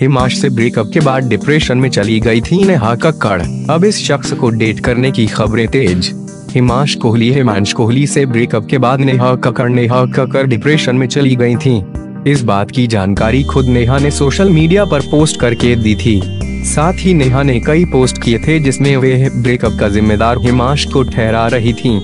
हिमाश से ब्रेकअप के बाद डिप्रेशन में चली गई थी नेहा कक्कड़ अब इस शख्स को डेट करने की खबरें तेज हिमाश कोहली, हिमांश कोहली से ब्रेकअप के बाद नेहा कक्कड़ नेहा कक्कड़ डिप्रेशन में चली गई थी इस बात की जानकारी खुद नेहा ने सोशल मीडिया पर पोस्ट करके दी थी साथ ही नेहा ने कई पोस्ट किए थे जिसमें वे ब्रेकअप का जिम्मेदार हिमाश को ठहरा रही थीं।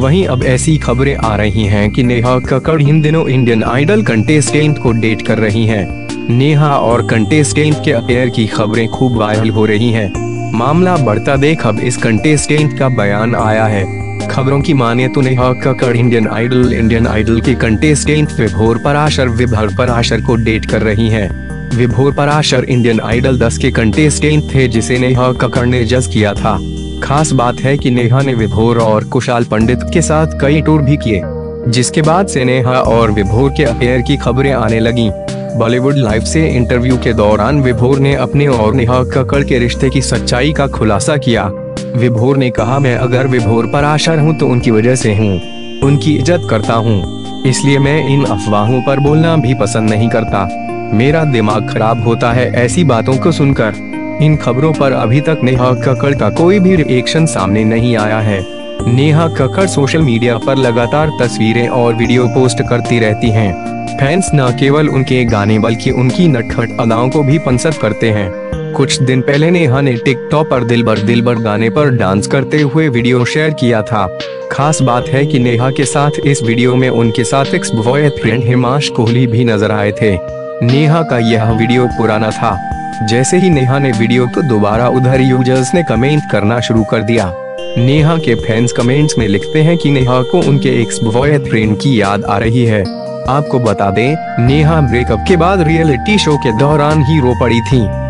वहीं अब ऐसी खबरें आ रही हैं कि नेहा कक्कड़ इन दिनों इंडियन आइडल कंटेस्टेंट को डेट कर रही हैं। नेहा और कंटेस्टेंट के अफेयर की खबरें खूब वायरल हो रही हैं। मामला बढ़ता देख अब इस कंटेस्टेंट का बयान आया है खबरों की माने तो Neha Kakkar Indian Idol Indian Idol के कंटेस्टेंट विभोर पराशर विभर पराशर को डेट कर रही हैं। विभोर पराशर इंडियन आइडल 10 के कंटेस्टेंट थे जिसे नेहा कक्कड़ ने जज किया था खास बात है कि नेहा ने विभोर और कुशाल पंडित के साथ कई टूर भी किए, जिसके बाद से नेहा और विभोर के अफेयर की खबरें आने लगी बॉलीवुड लाइव से इंटरव्यू के दौरान विभोर ने अपने और नेहा कक्कड़ के रिश्ते की सच्चाई का खुलासा किया। विभोर ने कहा, मैं अगर विभोर पर आशर हूँ तो उनकी वजह से हूँ। उनकी इज़्ज़त करता हूँ। इसलिए मैं इन अफवाहों पर बोलना भी पसंद नहीं करता। मेरा दिमाग खराब होता है ऐसी बातों को सुनकर। इन खबरों पर अभी तक नेहा कक्कड़ का कोई भी रिएक्शन सामने नहीं आया है। नेहा कक्कड़ सोशल मीडिया पर लगातार तस्वीरें और वीडियो पोस्ट करती रहती हैं। फैंस न केवल उनके गाने बल्कि उनकी नटखट अदाओं को भी पसंद करते हैं। कुछ दिन पहले नेहा ने टिकटॉक पर दिल बर दिल बर गाने पर डांस करते हुए वीडियो शेयर किया था। खास बात है कि नेहा के साथ इस वीडियो में उनके साथ एक्स बॉयफ्रेंड हिमाश कोहली भी नज़र आए थे। नेहा का यह वीडियो पुराना था। जैसे ही नेहा ने वीडियो को दोबारा उधर यूज़र्स ने कमेंट करना शुरू कर दिया। नेहा के फैंस कमेंट्स में लिखते हैं कि नेहा को उनके एक्स बॉयफ्रेंड की याद आ रही है। आपको बता दें, नेहा ब्रेकअप के बाद रियलिटी शो के दौरान ही रो पड़ी थी।